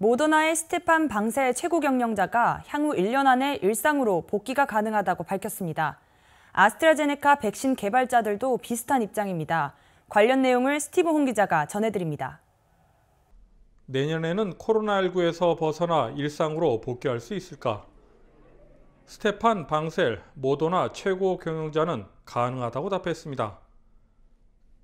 모더나의 스테판 방셀 최고 경영자가 향후 1년 안에 일상으로 복귀가 가능하다고 밝혔습니다. 아스트라제네카 백신 개발자들도 비슷한 입장입니다. 관련 내용을 스티브 홍 기자가 전해드립니다. 내년에는 코로나19에서 벗어나 일상으로 복귀할 수 있을까? 스테판 방셀 모더나 최고 경영자는 가능하다고 답했습니다.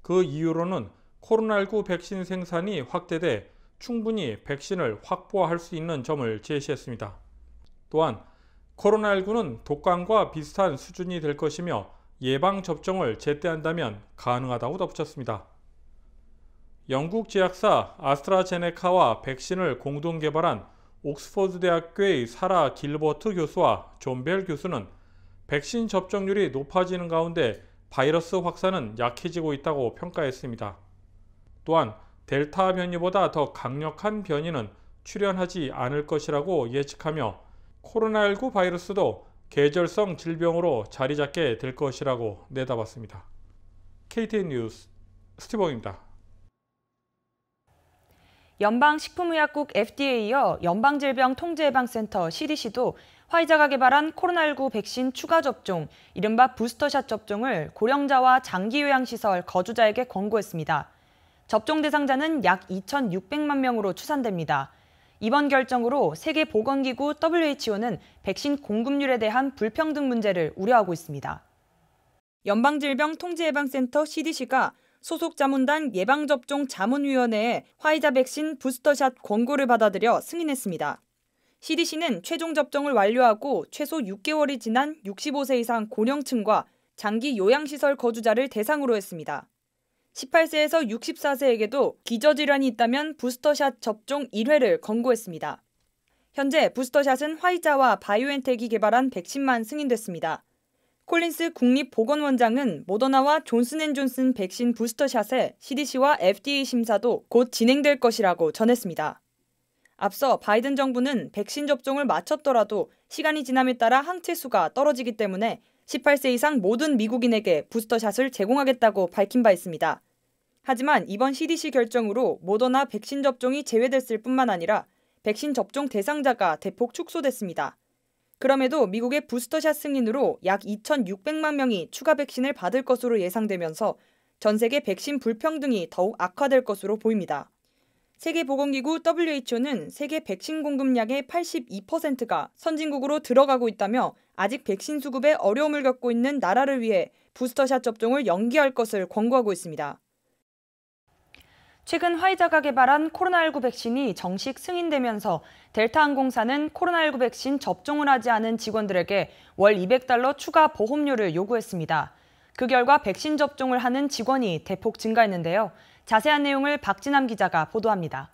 그 이유로는 코로나19 백신 생산이 확대돼 충분히 백신을 확보할 수 있는 점을 제시했습니다. 또한 코로나19는 독감과 비슷한 수준이 될 것이며 예방접종을 제때 한다면 가능하다고 덧붙였습니다. 영국 제약사 아스트라제네카와 백신을 공동 개발한 옥스퍼드 대학교의 사라 길버트 교수와 존벨 교수는 백신 접종률이 높아지는 가운데 바이러스 확산은 약해지고 있다고 평가했습니다. 또한 델타 변이보다 더 강력한 변이는 출현하지 않을 것이라고 예측하며 코로나19 바이러스도 계절성 질병으로 자리 잡게 될 것이라고 내다봤습니다. KTN 뉴스 스티븐입니다. 연방식품의약국 FDA에 이어 연방질병통제예방센터 CDC도 화이자가 개발한 코로나19 백신 추가 접종, 이른바 부스터샷 접종을 고령자와 장기 요양시설 거주자에게 권고했습니다. 접종 대상자는 약 2,600만 명으로 추산됩니다. 이번 결정으로 세계보건기구 WHO는 백신 공급률에 대한 불평등 문제를 우려하고 있습니다. 연방질병통제예방센터 CDC가 소속 자문단 예방접종 자문위원회에 화이자 백신 부스터샷 권고를 받아들여 승인했습니다. CDC는 최종 접종을 완료하고 최소 6개월이 지난 65세 이상 고령층과 장기 요양시설 거주자를 대상으로 했습니다. 18세에서 64세에게도 기저질환이 있다면 부스터샷 접종 1회를 권고했습니다. 현재 부스터샷은 화이자와 바이오엔텍이 개발한 백신만 승인됐습니다. 콜린스 국립보건원장은 모더나와 존슨앤존슨 백신 부스터샷의 CDC와 FDA 심사도 곧 진행될 것이라고 전했습니다. 앞서 바이든 정부는 백신 접종을 마쳤더라도 시간이 지남에 따라 항체 수가 떨어지기 때문에 18세 이상 모든 미국인에게 부스터샷을 제공하겠다고 밝힌 바 있습니다. 하지만 이번 CDC 결정으로 모더나 백신 접종이 제외됐을 뿐만 아니라 백신 접종 대상자가 대폭 축소됐습니다. 그럼에도 미국의 부스터샷 승인으로 약 2,600만 명이 추가 백신을 받을 것으로 예상되면서 전 세계 백신 불평등이 더욱 악화될 것으로 보입니다. 세계보건기구 WHO는 세계 백신 공급량의 82%가 선진국으로 들어가고 있다며 아직 백신 수급에 어려움을 겪고 있는 나라를 위해 부스터샷 접종을 연기할 것을 권고하고 있습니다. 최근 화이자가 개발한 코로나19 백신이 정식 승인되면서 델타 항공사는 코로나19 백신 접종을 하지 않은 직원들에게 월 200달러 추가 보험료를 요구했습니다. 그 결과 백신 접종을 하는 직원이 대폭 증가했는데요. 자세한 내용을 박진남 기자가 보도합니다.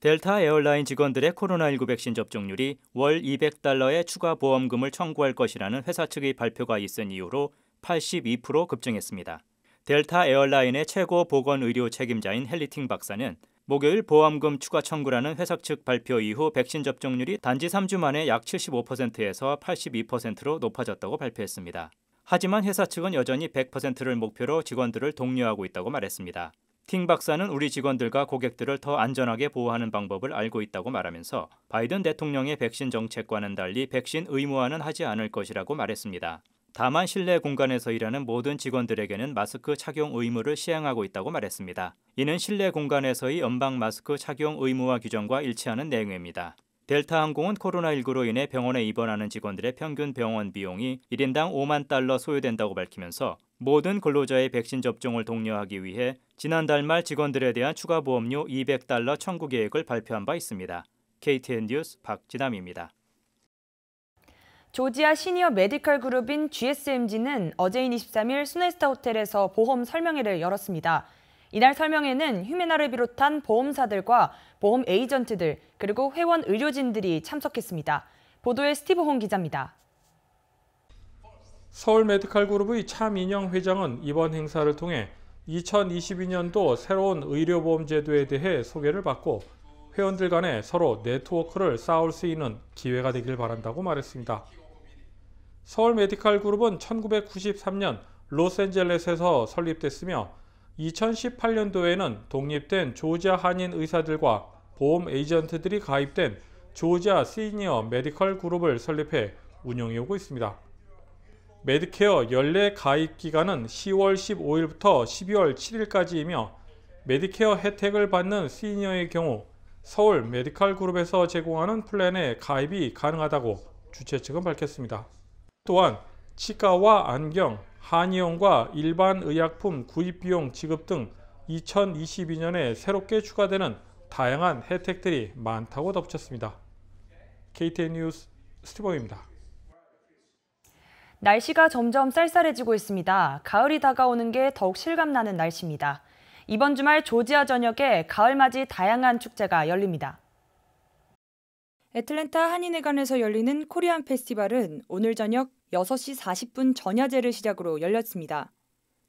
델타 에어라인 직원들의 코로나19 백신 접종률이 월 200달러의 추가 보험금을 청구할 것이라는 회사 측의 발표가 있은 이후로 82% 급증했습니다. 델타 에어라인의 최고 보건 의료 책임자인 헨리 팅 박사는 목요일 보험금 추가 청구라는 회사 측 발표 이후 백신 접종률이 단지 3주 만에 약 75%에서 82%로 높아졌다고 발표했습니다. 하지만 회사 측은 여전히 100%를 목표로 직원들을 독려하고 있다고 말했습니다. 팅 박사는 우리 직원들과 고객들을 더 안전하게 보호하는 방법을 알고 있다고 말하면서 바이든 대통령의 백신 정책과는 달리 백신 의무화는 하지 않을 것이라고 말했습니다. 다만 실내 공간에서 일하는 모든 직원들에게는 마스크 착용 의무를 시행하고 있다고 말했습니다. 이는 실내 공간에서의 연방 마스크 착용 의무화 규정과 일치하는 내용입니다. 델타 항공은 코로나19로 인해 병원에 입원하는 직원들의 평균 병원 비용이 1인당 5만 달러 소요된다고 밝히면서 모든 근로자의 백신 접종을 독려하기 위해 지난달 말 직원들에 대한 추가 보험료 200달러 청구 계획을 발표한 바 있습니다. KTN 뉴스 박지남입니다. 조지아 시니어 메디컬 그룹인 GSMG는 어제인 23일 소네스타 호텔에서 보험 설명회를 열었습니다. 이날 설명회는 휴매나를 비롯한 보험사들과 보험 에이전트들 그리고 회원 의료진들이 참석했습니다. 보도에 스티브 홍 기자입니다. 서울 메디칼 그룹의 차민영 회장은 이번 행사를 통해 2022년도 새로운 의료보험 제도에 대해 소개를 받고 회원들 간에 서로 네트워크를 쌓을 수 있는 기회가 되길 바란다고 말했습니다. 서울 메디칼 그룹은 1993년 로스앤젤레스에서 설립됐으며 2018년도에는 독립된 조지아 한인 의사들과 보험 에이전트들이 가입된 조지아 시니어 메디컬 그룹을 설립해 운영해 오고 있습니다. 메디케어 연례 가입 기간은 10월 15일부터 12월 7일까지이며 메디케어 혜택을 받는 시니어의 경우 서울 메디컬 그룹에서 제공하는 플랜에 가입이 가능하다고 주최 측은 밝혔습니다. 또한 치과와 안경, 한의원과 일반 의약품 구입 비용 지급 등 2022년에 새롭게 추가되는 다양한 혜택들이 많다고 덧붙였습니다. KTN 뉴스 스티브 홍입니다. 날씨가 점점 쌀쌀해지고 있습니다. 가을이 다가오는 게 더욱 실감나는 날씨입니다. 이번 주말 조지아 전역에 가을맞이 다양한 축제가 열립니다. 애틀랜타 한인회관에서 열리는 코리안 페스티벌은 오늘 저녁 6시 40분 전야제를 시작으로 열렸습니다.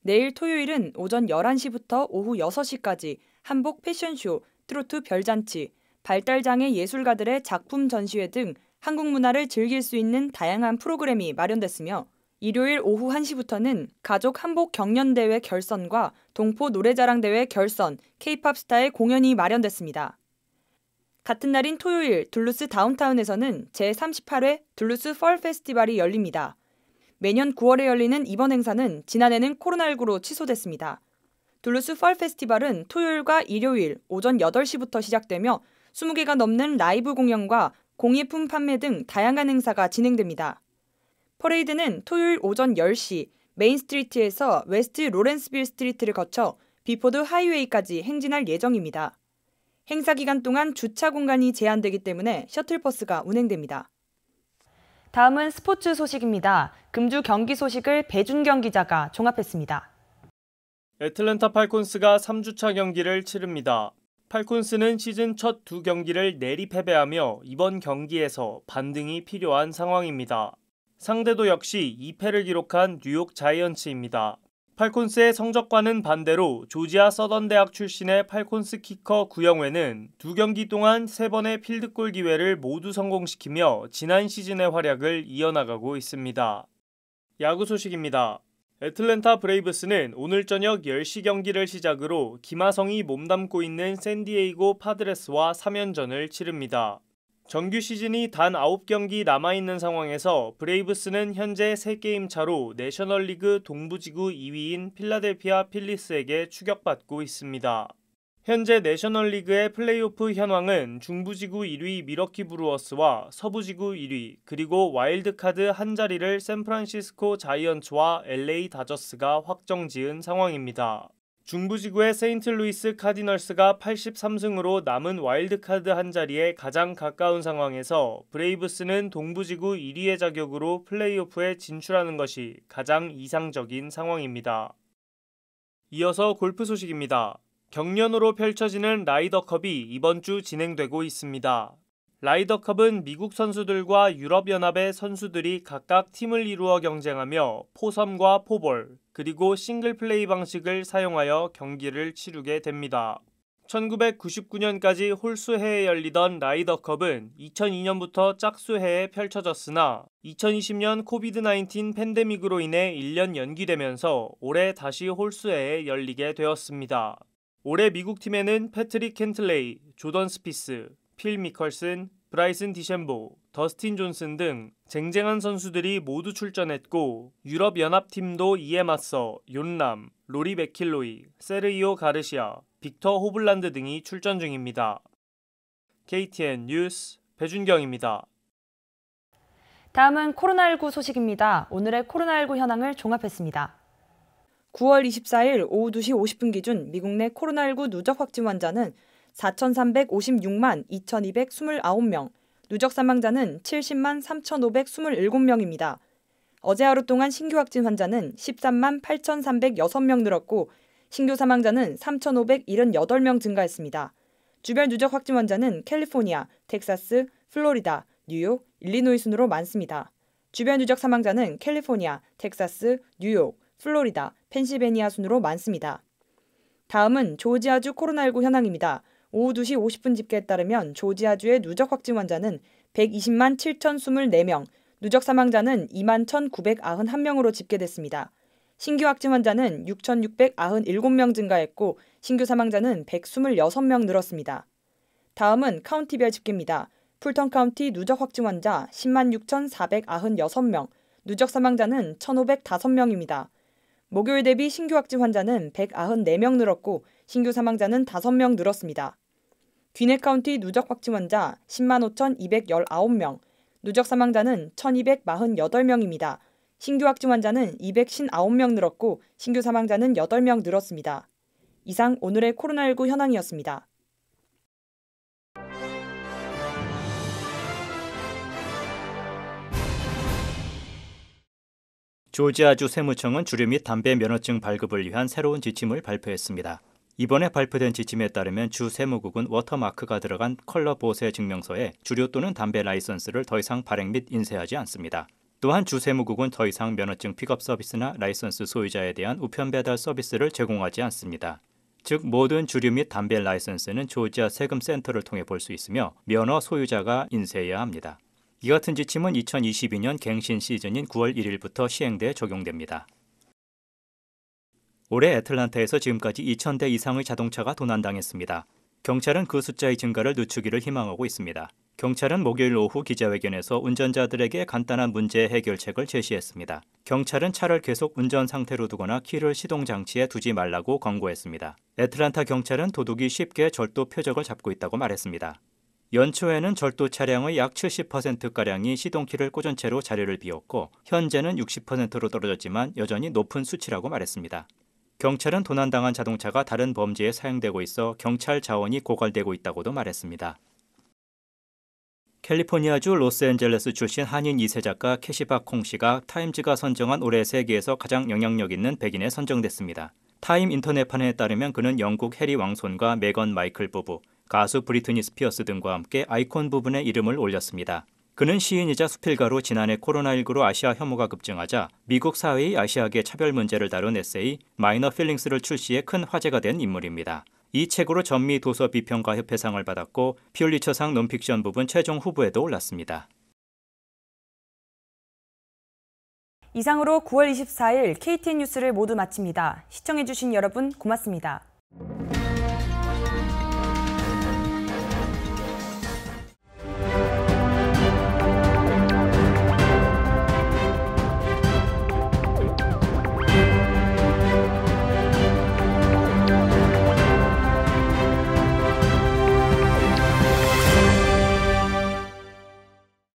내일 토요일은 오전 11시부터 오후 6시까지 한복 패션쇼, 트로트 별잔치, 발달장애 예술가들의 작품 전시회 등 한국 문화를 즐길 수 있는 다양한 프로그램이 마련됐으며 일요일 오후 1시부터는 가족 한복 경연대회 결선과 동포 노래자랑대회 결선, 케이팝 스타의 공연이 마련됐습니다. 같은 날인 토요일 둘루스 다운타운에서는 제38회 둘루스 Fall 페스티벌이 열립니다. 매년 9월에 열리는 이번 행사는 지난해는 코로나19로 취소됐습니다. 둘루스 Fall 페스티벌은 토요일과 일요일 오전 8시부터 시작되며 20개가 넘는 라이브 공연과 공예품 판매 등 다양한 행사가 진행됩니다. 퍼레이드는 토요일 오전 10시 메인 스트리트에서 웨스트 로렌스빌 스트리트를 거쳐 뷰포드 하이웨이까지 행진할 예정입니다. 행사 기간 동안 주차 공간이 제한되기 때문에 셔틀버스가 운행됩니다. 다음은 스포츠 소식입니다. 금주 경기 소식을 배준경 기자가 종합했습니다. 애틀랜타 팔콘스가 3주차 경기를 치릅니다. 팔콘스는 시즌 첫 두 경기를 내리 패배하며 이번 경기에서 반등이 필요한 상황입니다. 상대도 역시 2패를 기록한 뉴욕 자이언츠입니다. 팔콘스의 성적과는 반대로 조지아 서던 대학 출신의 팔콘스 키커 구영회는 두 경기 동안 세 번의 필드골 기회를 모두 성공시키며 지난 시즌의 활약을 이어나가고 있습니다. 야구 소식입니다. 애틀랜타 브레이브스는 오늘 저녁 10시 경기를 시작으로 김하성이 몸담고 있는 샌디에이고 파드레스와 3연전을 치릅니다. 정규 시즌이 단 9경기 남아있는 상황에서 브레이브스는 현재 3게임 차로 내셔널리그 동부지구 2위인 필라델피아 필리스에게 추격받고 있습니다. 현재 내셔널리그의 플레이오프 현황은 중부지구 1위 밀워키 브루어스와 서부지구 1위 그리고 와일드카드 한 자리를 샌프란시스코 자이언츠와 LA 다저스가 확정지은 상황입니다. 중부지구의 세인트루이스 카디널스가 83승으로 남은 와일드카드 한 자리에 가장 가까운 상황에서 브레이브스는 동부지구 1위의 자격으로 플레이오프에 진출하는 것이 가장 이상적인 상황입니다. 이어서 골프 소식입니다. 경년으로 펼쳐지는 라이더컵이 이번 주 진행되고 있습니다. 라이더컵은 미국 선수들과 유럽연합의 선수들이 각각 팀을 이루어 경쟁하며 포섬과 포볼, 그리고 싱글 플레이 방식을 사용하여 경기를 치르게 됩니다. 1999년까지 홀수해에 열리던 라이더컵은 2002년부터 짝수해에 펼쳐졌으나 2020년 코비드-19 팬데믹으로 인해 1년 연기되면서 올해 다시 홀수해에 열리게 되었습니다. 올해 미국 팀에는 패트릭 캔틀레이, 조던 스피스, 필 미컬슨, 브라이슨 디섐보, 더스틴 존슨 등 쟁쟁한 선수들이 모두 출전했고 유럽 연합팀도 이에 맞서 욘 람, 로리 맥킬로이, 세르히오 가르시아, 빅터 호블란드 등이 출전 중입니다. KTN 뉴스 배준경입니다. 다음은 코로나19 소식입니다. 오늘의 코로나19 현황을 종합했습니다. 9월 24일 오후 2시 50분 기준 미국 내 코로나19 누적 확진 환자는 4,356만 2,229명, 누적 사망자는 70만 3,527명입니다. 어제 하루 동안 신규 확진 환자는 13만 8,306명 늘었고 신규 사망자는 3,578명 증가했습니다. 주별 누적 확진 환자는 캘리포니아, 텍사스, 플로리다, 뉴욕, 일리노이 순으로 많습니다. 주변 누적 사망자는 캘리포니아, 텍사스, 뉴욕, 플로리다, 펜실베니아 순으로 많습니다. 다음은 조지아주 코로나19 현황입니다. 오후 2시 50분 집계에 따르면 조지아주의 누적 확진 환자는 120만 7,024명, 누적 사망자는 2만 1,991명으로 집계됐습니다. 신규 확진 환자는 6,697명 증가했고 신규 사망자는 126명 늘었습니다. 다음은 카운티별 집계입니다. 풀턴 카운티 누적 확진 환자 10만 6,496명, 누적 사망자는 1,505명입니다. 목요일 대비 신규 확진 환자는 194명 늘었고 신규 사망자는 5명 늘었습니다. 귀넷 카운티 누적 확진 환자 10만 5,219명, 누적 사망자는 1,248명입니다. 신규 확진 환자는 259명 늘었고 신규 사망자는 8명 늘었습니다. 이상 오늘의 코로나19 현황이었습니다. 조지아주 세무청은 주류 및 담배 면허증 발급을 위한 새로운 지침을 발표했습니다. 이번에 발표된 지침에 따르면 주 세무국은 워터마크가 들어간 컬러 보세 증명서에 주류 또는 담배 라이선스를 더 이상 발행 및 인쇄하지 않습니다. 또한 주 세무국은 더 이상 면허증 픽업 서비스나 라이선스 소유자에 대한 우편 배달 서비스를 제공하지 않습니다. 즉 모든 주류 및 담배 라이선스는 조지아 세금 센터를 통해 볼 수 있으며 면허 소유자가 인쇄해야 합니다. 이 같은 지침은 2022년 갱신 시즌인 9월 1일부터 시행돼 적용됩니다. 올해 애틀란타에서 지금까지 2,000대 이상의 자동차가 도난당했습니다. 경찰은 그 숫자의 증가를 늦추기를 희망하고 있습니다. 경찰은 목요일 오후 기자회견에서 운전자들에게 간단한 문제 해결책을 제시했습니다. 경찰은 차를 계속 운전 상태로 두거나 키를 시동 장치에 두지 말라고 권고했습니다. 애틀란타 경찰은 도둑이 쉽게 절도 표적을 잡고 있다고 말했습니다. 연초에는 절도 차량의 약 70%가량이 시동키를 꽂은 채로 자리를 비웠고 현재는 60%로 떨어졌지만 여전히 높은 수치라고 말했습니다. 경찰은 도난당한 자동차가 다른 범죄에 사용되고 있어 경찰 자원이 고갈되고 있다고도 말했습니다. 캘리포니아주 로스앤젤레스 출신 한인 2세 작가 캐시 박 홍 씨가 타임즈가 선정한 올해 세계에서 가장 영향력 있는 백인에 선정됐습니다. 타임 인터넷판에 따르면 그는 영국 해리 왕손과 메건 마클 부부, 가수 브리트니 스피어스 등과 함께 아이콘 부분에 이름을 올렸습니다. 그는 시인이자 수필가로 지난해 코로나19로 아시아 혐오가 급증하자 미국 사회의 아시아계 차별 문제를 다룬 에세이 마이너 필링스를 출시해 큰 화제가 된 인물입니다. 이 책으로 전미 도서 비평가 협회상을 받았고 퓰리처상 논픽션 부분 최종 후보에도 올랐습니다. 이상으로 9월 24일 KTN 뉴스를 모두 마칩니다. 시청해주신 여러분 고맙습니다.